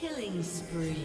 Killing spree.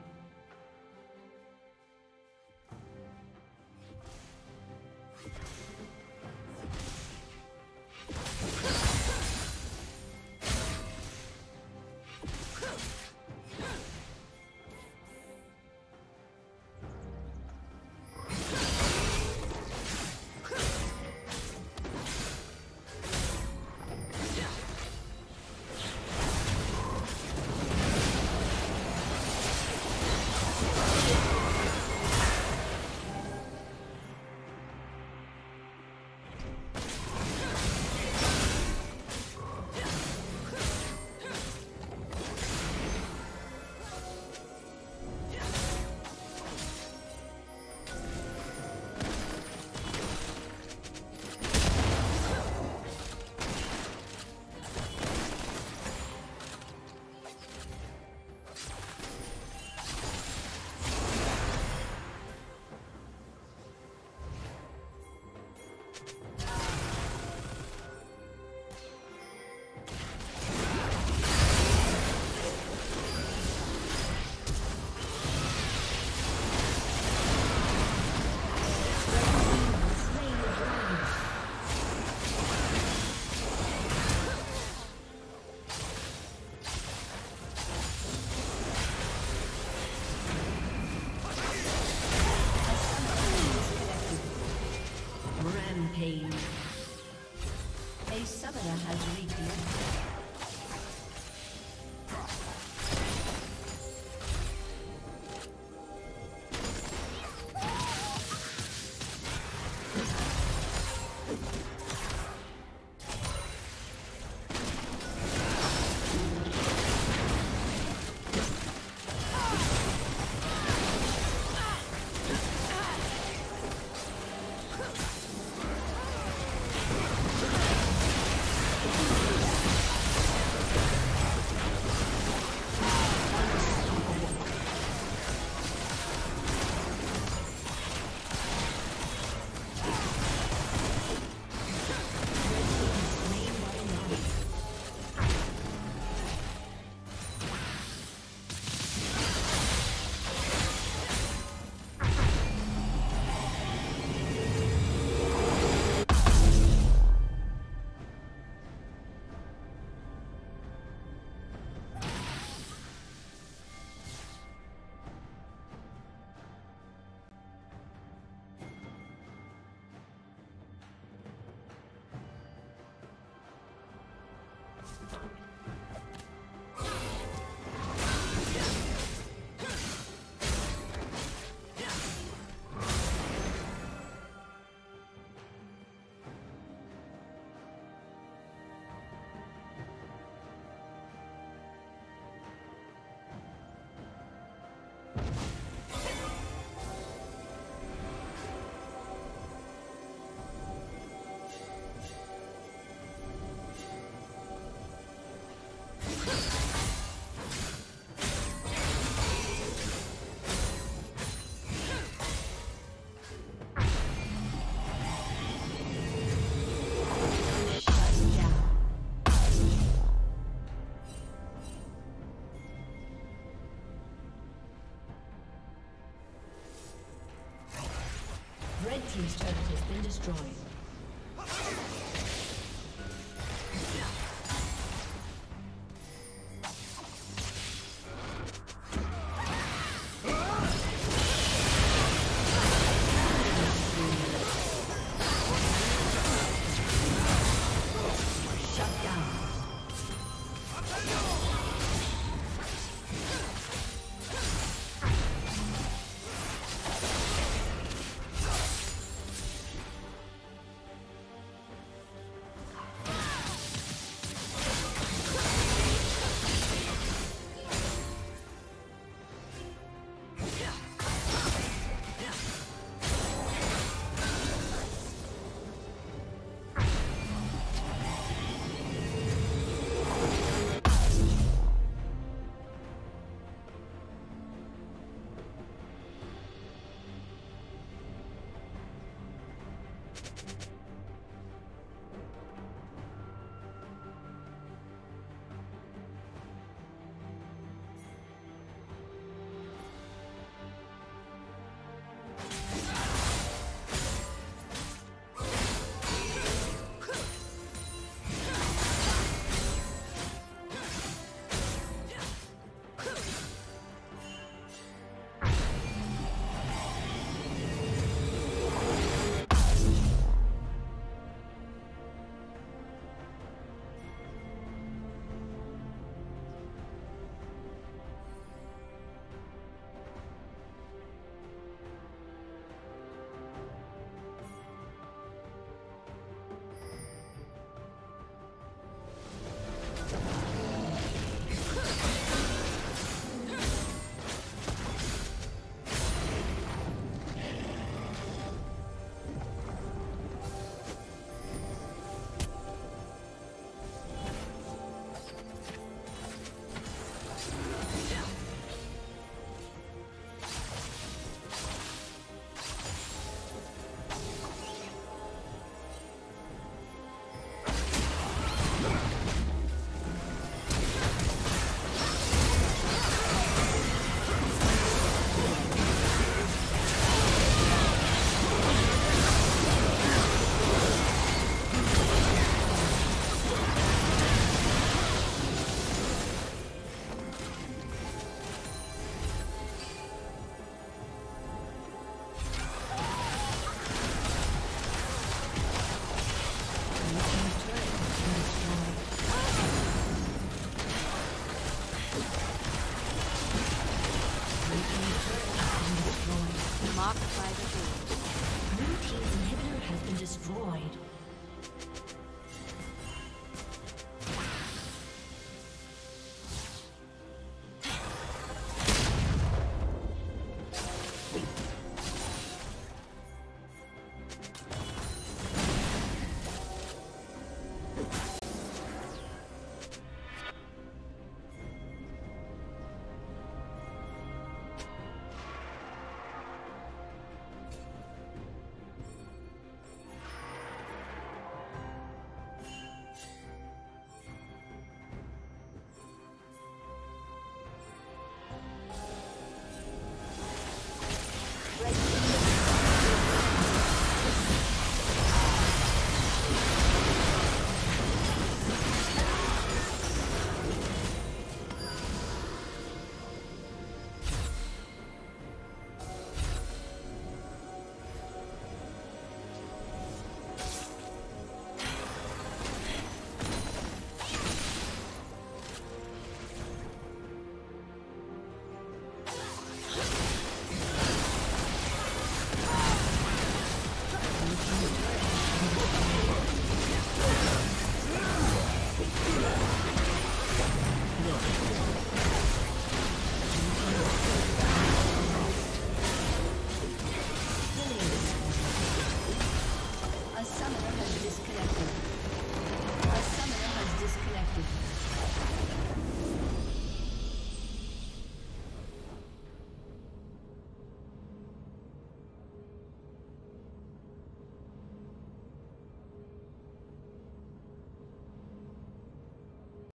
Destroyed.